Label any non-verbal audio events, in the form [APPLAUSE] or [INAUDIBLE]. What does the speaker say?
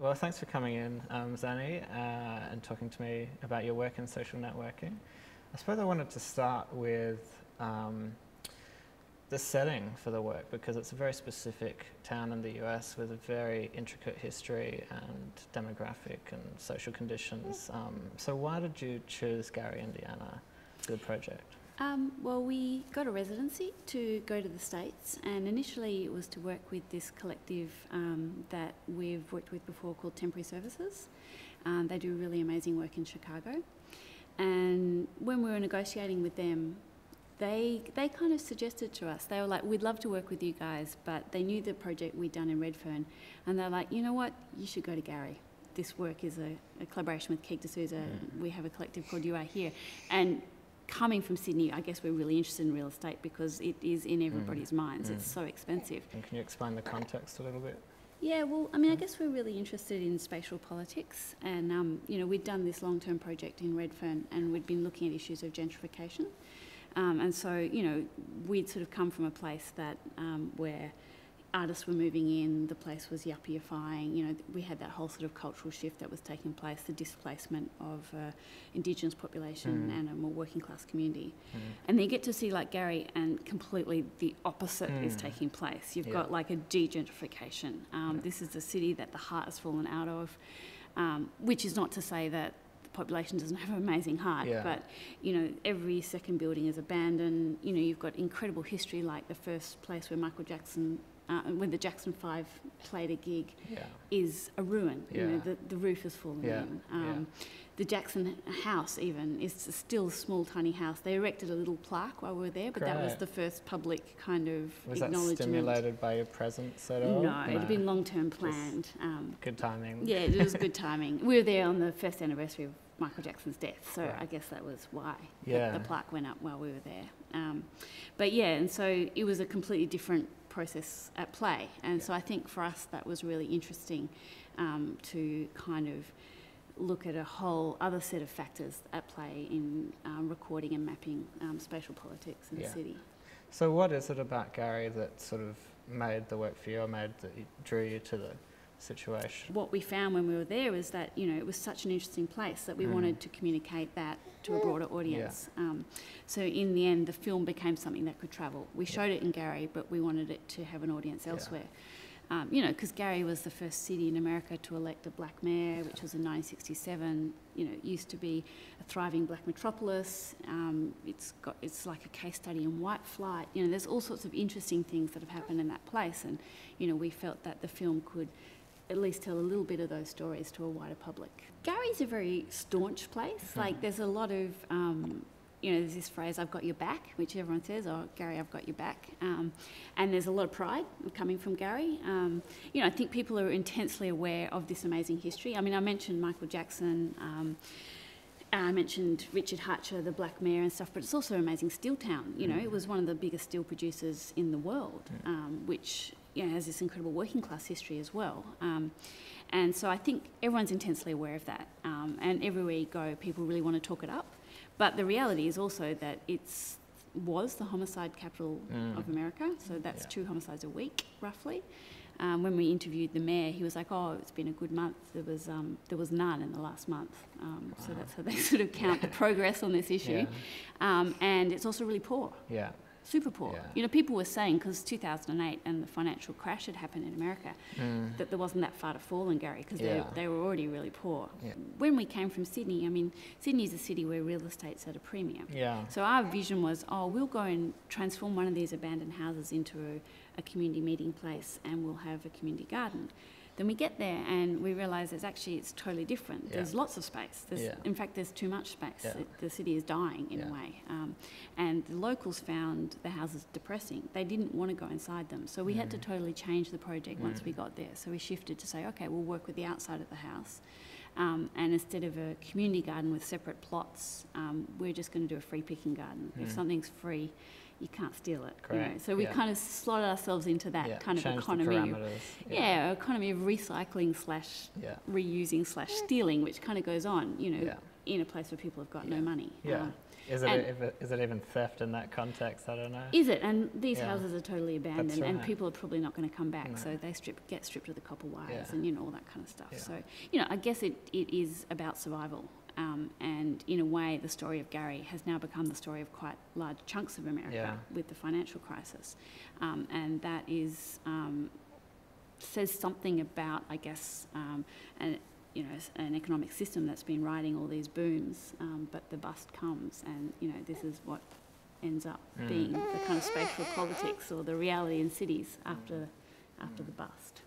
Well, thanks for coming in, um, Zanny, uh, and talking to me about your work in social networking. I suppose I wanted to start with um, the setting for the work because it's a very specific town in the US with a very intricate history and demographic and social conditions. Um, so, why did you choose Gary, Indiana for the project? Um, well, we got a residency to go to the States, and initially it was to work with this collective um, that we've worked with before called Temporary Services. Um, they do really amazing work in Chicago. And when we were negotiating with them, they they kind of suggested to us they were like we'd love to work with you guys but they knew the project we'd done in redfern and they're like you know what you should go to gary this work is a, a collaboration with Keg de Souza. Mm. We have a collective called You Are Here. And coming from Sydney, I guess we're really interested in real estate because it is in everybody's mm. minds. Mm. It's so expensive. And can you explain the context a little bit? Yeah, well, I mean, I guess we're really interested in spatial politics, and um, you know, we'd done this long-term project in Redfern, and we'd been looking at issues of gentrification. Um, and so, you know, we'd sort of come from a place that um, where artists were moving in, the place was yuppieifying, you know, we had that whole sort of cultural shift that was taking place, the displacement of uh, Indigenous population mm. and a more working class community. Mm. And then you get to see like Gary and completely the opposite mm. is taking place. You've yeah. got like a degentrification. Um, yeah. This is a city that the heart has fallen out of, um, which is not to say that the population doesn't have an amazing heart, yeah. but you know every second building is abandoned. You know you've got incredible history, like the first place where Michael Jackson, uh, when the Jackson Five played a gig, yeah. is a ruin. Yeah. You know the, the roof has fallen in. Um, the Jackson House even is still a small tiny house. They erected a little plaque while we were there, but Great. that was the first public kind of was acknowledgement. Was that stimulated by your presence at all? No, no. it had been long term planned. Um, good timing. Yeah, it was good [LAUGHS] timing. We were there on the first anniversary of Michael Jackson's death. So I guess that was why yeah. the, the, plaque went up while we were there. Um, but yeah, and so it was a completely different process at play. And yeah. so I think for us that was really interesting um, to kind of look at a whole other set of factors at play in um, recording and mapping um, spatial politics in yeah. the city. So what is it about Gary that sort of made the work for you or made that drew you to the situation. What we found when we were there was that you know it was such an interesting place that we mm. wanted to communicate that to a broader audience. Yeah. Um, so in the end, the film became something that could travel. We yeah. showed it in Gary, but we wanted it to have an audience elsewhere. Yeah. Um, you know, because Gary was the first city in America to elect a black mayor, which was in 1967. You know, it used to be a thriving black metropolis. Um, it's got it's like a case study in white flight. You know, there's all sorts of interesting things that have happened in that place, and you know, we felt that the film could at least tell a little bit of those stories to a wider public. Gary's a very staunch place. Mm. Like there's a lot of, um, you know, there's this phrase, "I've got your back," which everyone says, "Oh, Gary, I've got your back," um, and there's a lot of pride coming from Gary. Um, you know, I think people are intensely aware of this amazing history. I mean, I mentioned Michael Jackson. Um, I mentioned Richard Hatcher, the Black Mayor and stuff, but it's also amazing steel town. You know, mm. it was one of the biggest steel producers in the world, um, which you know, has this incredible working class history as well. Um, and so I think everyone's intensely aware of that. Um, and everywhere you go, people really want to talk it up. But the reality is also that it's was the homicide capital mm. of America, so that's yeah. two homicides a week, roughly. Um, when we interviewed the mayor, he was like, "Oh, it's been a good month. There was um, there was none in the last month." Um, wow. So that's how they [LAUGHS] sort of count the progress on this issue. Yeah. Um, and it's also really poor. Yeah super poor. Yeah. You know, people were saying because 2008 and the financial crash had happened in America, mm. that there wasn't that far to fall in Gary because yeah. they, they were already really poor. Yeah. When we came from Sydney, I mean, Sydney is a city where real estate's at a premium. Yeah. So our vision was, oh, we'll go and transform one of these abandoned houses into a, a community meeting place, and we'll have a community garden. Then we get there and we realise it's actually it's totally different. Yeah. There's lots of space. There's, yeah. In fact, there's too much space. Yeah. It, the city is dying in a way. Um, and the locals found the houses depressing. They didn't want to go inside them. So we mm. had to mm. totally change the project mm. once we got there. So we shifted to say, okay, we'll work with the outside of the house. Um, and instead of a community garden with separate plots, um, we're just going to do a free picking garden. Mm. If something's free, you can't steal it. You know? So we yeah. kind of slot ourselves into that yeah. kind of economy. Of, yeah. yeah. economy of recycling slash reusing slash stealing, which kind of goes on, you know, in a place where people have got no money. Yeah. Um, Is it, And- it, is it even theft in that context? I don't know. Is it? And these Yeah. houses are totally abandoned, and people are probably not going to come back. No. So they strip, get stripped of the copper wires, Yeah. and you know all that kind of stuff. Yeah. So you know, I guess it, it is about survival. Um, and in a way, the story of Gary has now become the story of quite large chunks of America Yeah. with the financial crisis, um, and that is um, says something about, I guess, um, an you know an economic system that's been riding all these booms, um, but the bust comes, and you know this is what ends up Mm. being the kind of spatial politics or the reality in cities after after the bust.